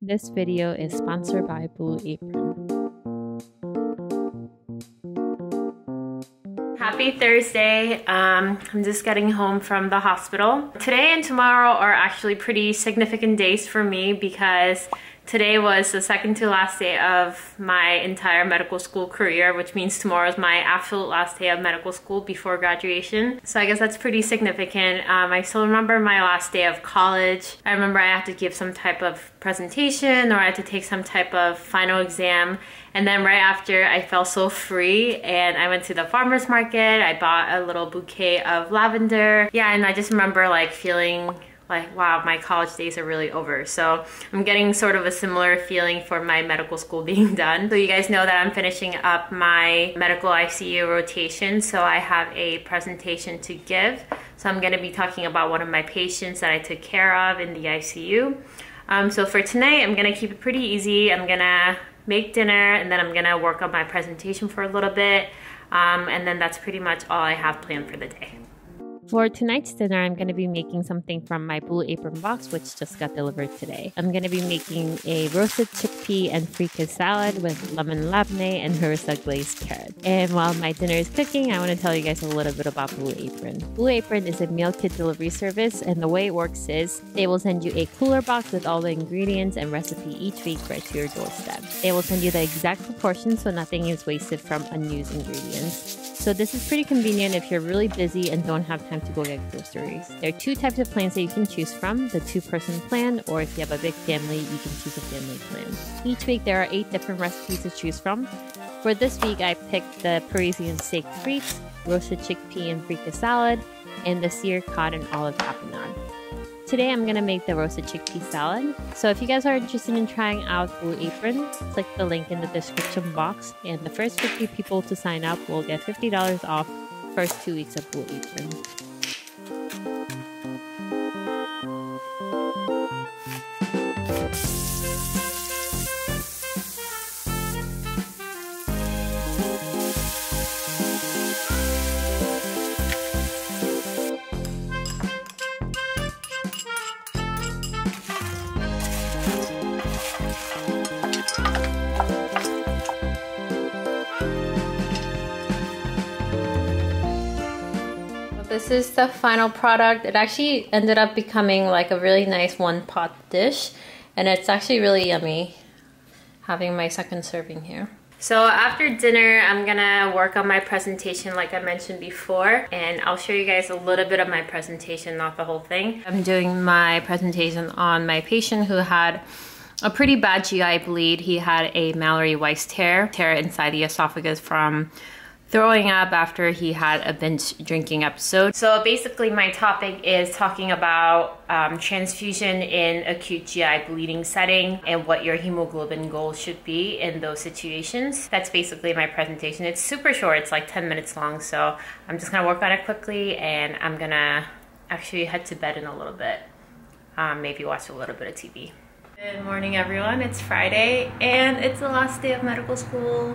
This video is sponsored by Blue Apron. Happy Thursday. Um, I'm just getting home from the hospital. Today and tomorrow are actually pretty significant days for me because Today was the second to last day of my entire medical school career, which means tomorrow is my absolute last day of medical school before graduation. So I guess that's pretty significant. Um, I still remember my last day of college. I remember I had to give some type of presentation or I had to take some type of final exam. And then right after, I felt so free and I went to the farmer's market. I bought a little bouquet of lavender. Yeah, and I just remember like feeling like, wow, my college days are really over. So I'm getting sort of a similar feeling for my medical school being done. So you guys know that I'm finishing up my medical ICU rotation. So I have a presentation to give. So I'm gonna be talking about one of my patients that I took care of in the ICU. Um, so for tonight, I'm gonna keep it pretty easy. I'm gonna make dinner and then I'm gonna work on my presentation for a little bit. Um, and then that's pretty much all I have planned for the day. For tonight's dinner, I'm going to be making something from my Blue Apron box, which just got delivered today. I'm going to be making a roasted chickpea and freekeh salad with lemon labneh and harissa glazed carrot. And while my dinner is cooking, I want to tell you guys a little bit about Blue Apron. Blue Apron is a meal kit delivery service, and the way it works is they will send you a cooler box with all the ingredients and recipe each week right to your doorstep. They will send you the exact proportion so nothing is wasted from unused ingredients. So this is pretty convenient if you're really busy and don't have time to go get groceries. There are two types of plans that you can choose from, the two-person plan, or if you have a big family, you can choose a family plan. Each week there are eight different recipes to choose from. For this week, I picked the Parisian steak frites, roasted chickpea and freekeh salad, and the seared cod and olive tapenade. Today I'm gonna make the roasted chickpea salad. So if you guys are interested in trying out Blue Apron, click the link in the description box and the first 50 people to sign up will get $50 off first two weeks of Blue Apron. This is the final product. It actually ended up becoming like a really nice one pot dish and it's actually really yummy having my second serving here. So after dinner, I'm gonna work on my presentation like I mentioned before, and I'll show you guys a little bit of my presentation, not the whole thing. I'm doing my presentation on my patient who had a pretty bad GI bleed. He had a Mallory Weiss tear, tear inside the esophagus from throwing up after he had a binge drinking episode. So basically my topic is talking about um, transfusion in acute GI bleeding setting and what your hemoglobin goal should be in those situations. That's basically my presentation. It's super short, it's like 10 minutes long, so I'm just gonna work on it quickly and I'm gonna actually head to bed in a little bit. Um, maybe watch a little bit of TV. Good morning everyone, it's Friday and it's the last day of medical school.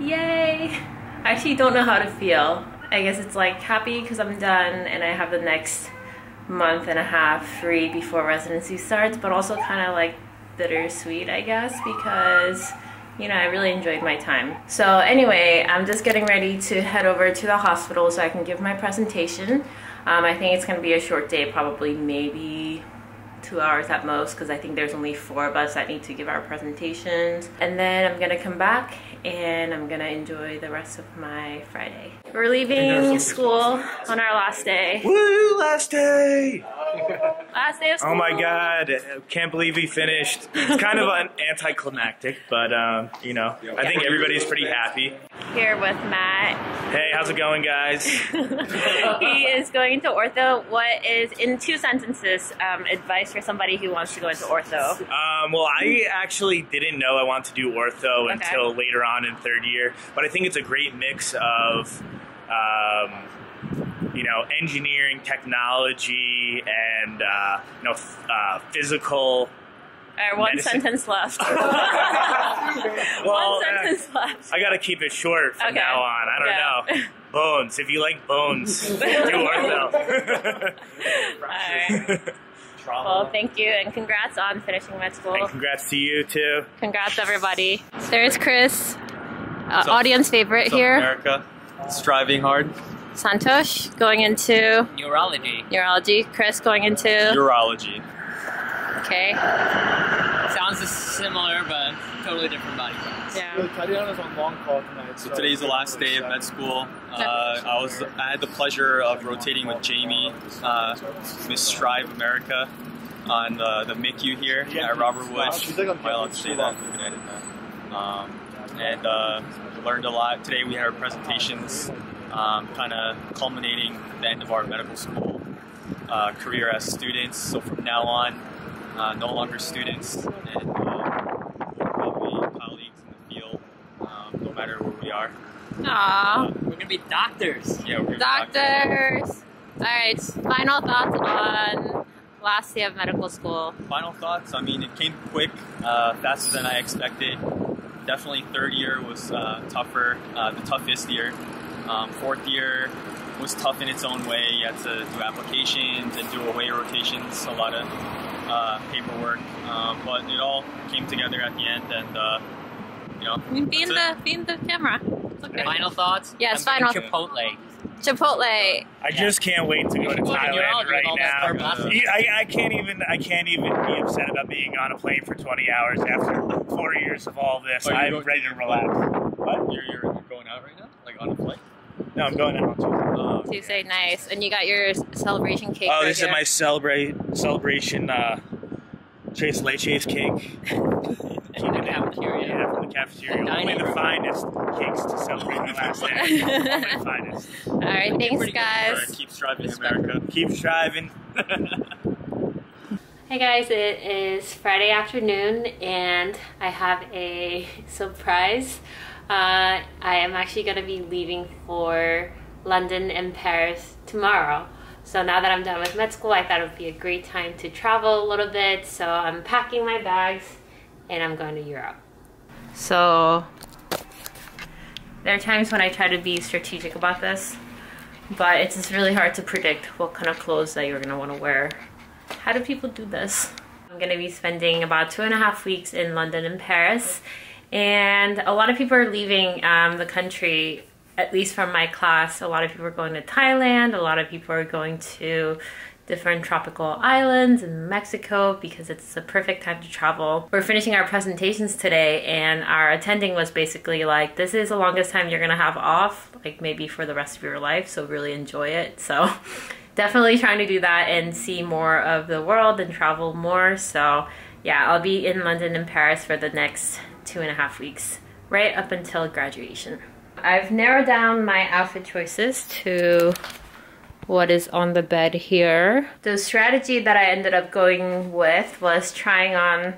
Yay! I actually don't know how to feel. I guess it's like happy because I'm done and I have the next month and a half free before residency starts, but also kind of like bittersweet, I guess, because you know, I really enjoyed my time. So anyway, I'm just getting ready to head over to the hospital so I can give my presentation. Um, I think it's gonna be a short day, probably maybe two hours at most because I think there's only four of us that need to give our presentations. And then I'm gonna come back and I'm gonna enjoy the rest of my Friday. We're leaving school on our last day. Woo, last day! Last day of school. Oh my god, can't believe we finished. It's kind of an anticlimactic, but um, you know, I think everybody's pretty happy. Here with Matt. Hey, how's it going, guys? he is going to ortho. What is, in two sentences, um, advice for somebody who wants to go into ortho? Um, well, I actually didn't know I wanted to do ortho okay. until later on in third year, but I think it's a great mix of um, you know, engineering, technology, and uh, you know, uh, physical. One medicine. sentence left. well, one sentence uh, left. I gotta keep it short from okay. now on. I don't yeah. know. Bones. If you like bones, do ortho. All right. travel. Well, thank you, and congrats on finishing med school. And congrats to you too. Congrats, everybody. There's Chris, uh, audience favorite here. America, striving hard. Santosh going into Neurology. neurology. Chris going into Urology. okay. Sounds similar, but totally different body parts. Yeah. Tatiana's on long call tonight. So today's the last day of med school. Uh, I was I had the pleasure of rotating with Jamie, uh, Miss Strive America, on the, the MICU here at Robert Wood. She's like on Am I allowed to say that? We can edit that. Um, and uh, learned a lot. Today we had our presentations, um, kind of culminating the end of our medical school uh, career as students. So from now on, uh, no longer students, and uh, we'll be colleagues in the field, um, no matter where we are. Aww. We're gonna be doctors. Yeah, we're gonna be doctors. Doctors. All right. Final thoughts on last day of medical school. Final thoughts. I mean, it came quick, uh, faster than I expected. Definitely, third year was uh, tougher, uh, the toughest year. Um, fourth year was tough in its own way. You had to do applications and do away rotations, a lot of uh, paperwork, um, but it all came together at the end, and uh, you know, I mean, be in that's the be in the camera. It's okay. Final thoughts? Yes, I'm final- Chipotle. Chipotle. I just can't wait to go to Thailand right with all that now. I, I can't even I can't even be upset about being on a plane for 20 hours after four years of all this. Oh, I'm going- ready to relax. What? you're, you're, you're going out right now, like on a flight. No, I'm going out. To uh, Tuesday, nice. And you got your celebration cake. Oh, right this here. is my celebrate celebration uh, Tres Leches cake. In the cafeteria. Yeah, from the cafeteria. The Only the room. finest cakes to celebrate my last day. Only the finest. All right, thanks, pretty good. all guys. right, keep striving, America. Keep striving. Hey guys, it is Friday afternoon and I have a surprise. Uh, I am actually going to be leaving for London and Paris tomorrow. So now that I'm done with med school, I thought it would be a great time to travel a little bit. So I'm packing my bags and I'm going to Europe. So there are times when I try to be strategic about this, but it's just really hard to predict what kind of clothes that you're going to want to wear how do people do this? I'm gonna be spending about two and a half weeks in London and Paris, and a lot of people are leaving um, the country. At least from my class, a lot of people are going to Thailand. A lot of people are going to different tropical islands in Mexico because it's the perfect time to travel. We're finishing our presentations today, and our attending was basically like, "This is the longest time you're gonna have off, like maybe for the rest of your life. So really enjoy it." So definitely trying to do that and see more of the world and travel more. So, yeah, I'll be in London and Paris for the next two and a half weeks, right up until graduation. I've narrowed down my outfit choices to what is on the bed here. The strategy that I ended up going with was trying on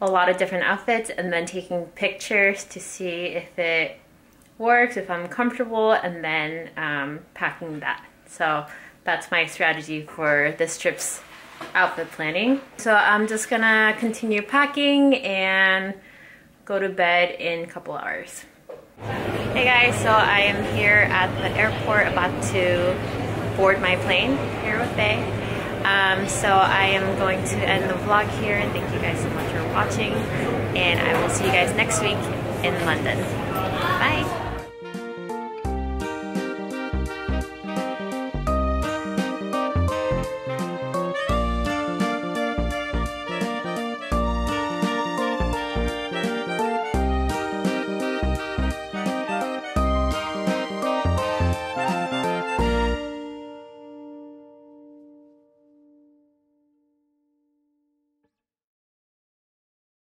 a lot of different outfits and then taking pictures to see if it works, if I'm comfortable, and then um, packing that. So that's my strategy for this trip's outfit planning. So I'm just gonna continue packing and go to bed in a couple hours. Hey guys, so I am here at the airport about to board my plane here with Bay. Um, so I am going to end the vlog here and thank you guys so much for watching and I will see you guys next week in London. Bye!